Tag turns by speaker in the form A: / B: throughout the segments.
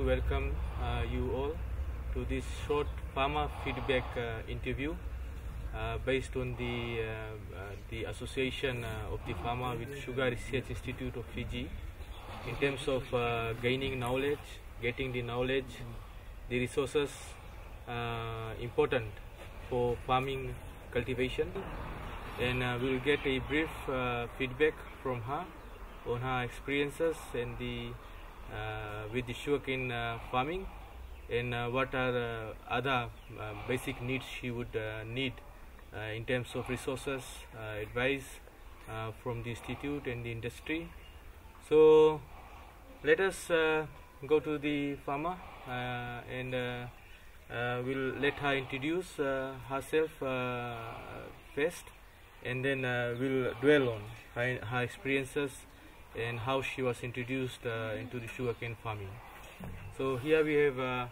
A: to welcome uh, you all to this short farmer feedback uh, interview uh, based on the uh, uh, the association uh, of the farmer with Sugar Research Institute of Fiji. In terms of uh, gaining knowledge, getting the knowledge, the resources uh, important for farming cultivation, and uh, we will get a brief uh, feedback from her on her experiences and the uh, with the sugarcane uh, farming and uh, what are uh, other uh, basic needs she would uh, need uh, in terms of resources, uh, advice uh, from the institute and the industry. So let us uh, go to the farmer uh, and uh, uh, we'll let her introduce uh, herself uh, first and then uh, we'll dwell on her, her experiences and how she was introduced uh, into the sugarcane farming. So here we have uh,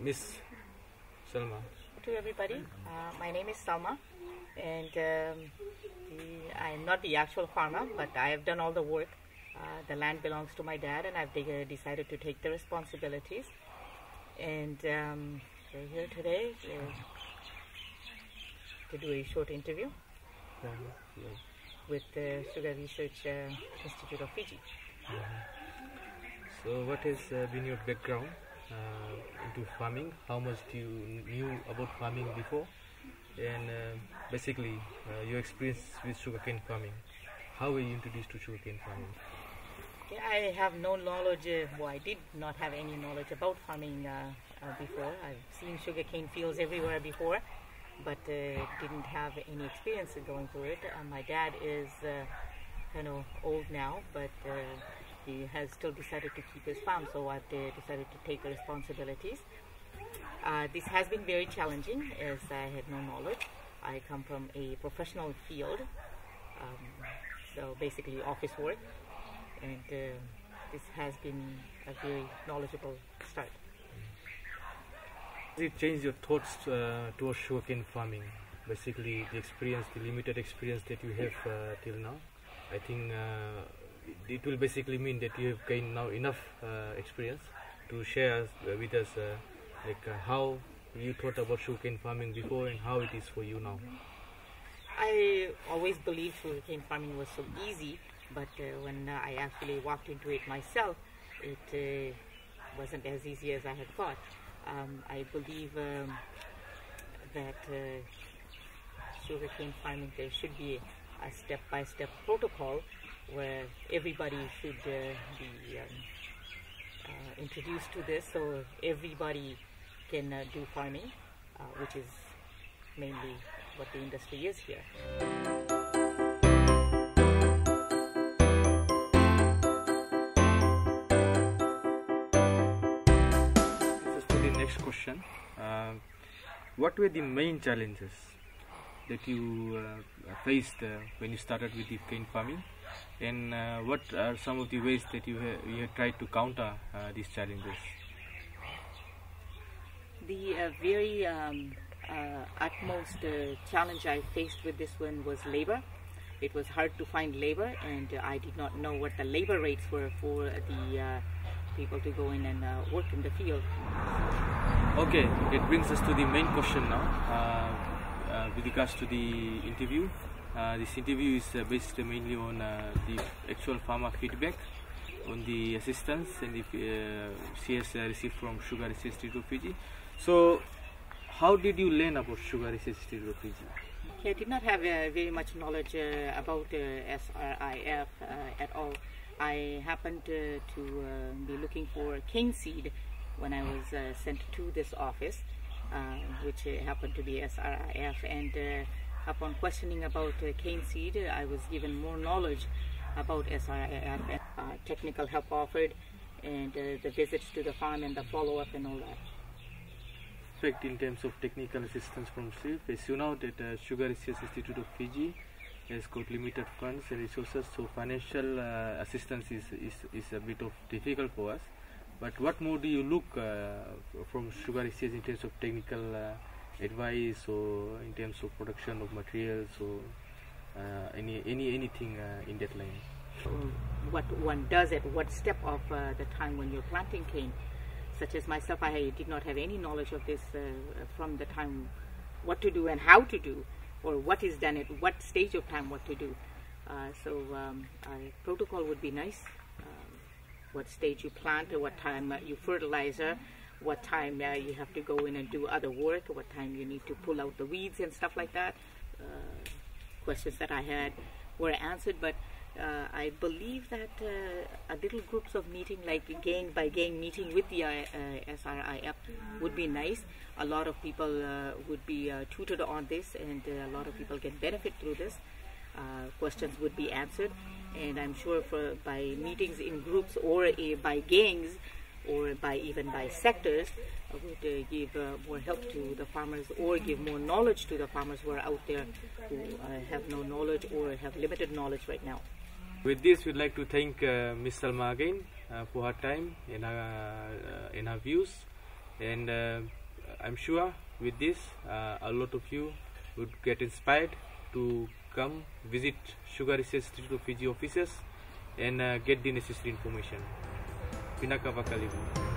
A: Miss Salma.
B: to everybody. Uh, my name is Salma, and um, the, I'm not the actual farmer, but I have done all the work. Uh, the land belongs to my dad, and I've de- decided to take the responsibilities. And um, we're here today uh, to do a short interview with the Sugar Research uh, Institute of Fiji.
A: So what has uh, been your background uh, into farming? How much do you knew about farming before? And uh, basically uh, your experience with sugarcane farming. How were you introduced to sugarcane farming?
B: I have no knowledge, uh, well, I did not have any knowledge about farming uh, uh, before. I've seen sugarcane fields everywhere before, but uh, didn't have any experience going through it. Uh, my dad is uh, kind of old now, but uh, he has still decided to keep his farm, so I've uh, decided to take the responsibilities. This has been very challenging as I had no knowledge. I come from a professional field, um, so basically office work, and this has been a very knowledgeable start.
A: It change your thoughts uh, towards sugarcane farming? Basically the experience, the limited experience that you have uh, till now. I think uh, it- will basically mean that you have gained now enough uh, experience to share uh, with us uh, like how you thought about sugarcane farming before and how it is for you now.
B: I always believed sugarcane farming was so easy, but when I actually walked into it myself, it wasn't as easy as I had thought. Um, I believe um, that uh, sugarcane farming there should be a step-by-step protocol where everybody should uh, be um, uh, introduced to this, so everybody can uh, do farming, uh, which is mainly what the industry is here.
A: Question. Um what were the main challenges that you uh, faced uh, when you started with the cane farming, and uh, what are some of the ways that you have, you have tried to counter uh, these challenges?
B: The uh, very um, uh, utmost uh, challenge I faced with this one was labor. It was hard to find labor, and uh, I did not know what the labor rates were for the uh, people to go in and uh, work in the field.
A: Okay, it brings us to the main question now. Uh, uh, with regards to the interview, uh, this interview is uh, based mainly on uh, the actual farmer feedback, on the assistance and the uh, CS received from Sugar Research to Fiji. So, how did you learn about Sugar Research to Fiji?
B: I did not have very much knowledge about SRIF at all. I happened to be looking for cane seed when I was uh, sent to this office, uh, which happened to be SRIF. And uh, upon questioning about cane seed, I was given more knowledge about SRIF, and, uh, technical help offered, and uh, the visits to the farm and the follow up and all that.
A: in terms of technical assistance from SIF, as you know that uh, Sugar Research Institute of Fiji has got limited funds and resources, so financial uh, assistance is, is, is a bit of difficult for us. But what more do you look uh, from Sugar Research in terms of technical uh, advice or in terms of production of materials or uh, any any anything in that line?
B: what one does at what step of the time when you're planting cane. Such as myself, I did not have any knowledge of this uh, from the time what to do and how to do, or what is done at what stage of time what to do. Uh, so um, protocol would be nice. What stage you plant, what time uh, you fertilizer, what time uh, you have to go in and do other work, what time you need to pull out the weeds and stuff like that. Uh, questions that I had were answered, but uh, I believe that uh, a little groups of meeting, like gang by gang meeting with the uh, SRIF, would be nice. A lot of people would be tutored on this, and a lot of people can benefit through this. questions would be answered, and I'm sure for by meetings in groups or by gangs, or by even by sectors uh, would uh, give uh, more help to the farmers or give more knowledge to the farmers who are out there who have no knowledge or have limited knowledge right now.
A: With this, we'd like to thank uh, Ms. Salma again uh, for her time and her, uh, and her views. And I'm sure with this, a lot of you would get inspired to come visit Sugar Research Institute of Fiji offices and uh, get the necessary information. Vinaka vakalevu.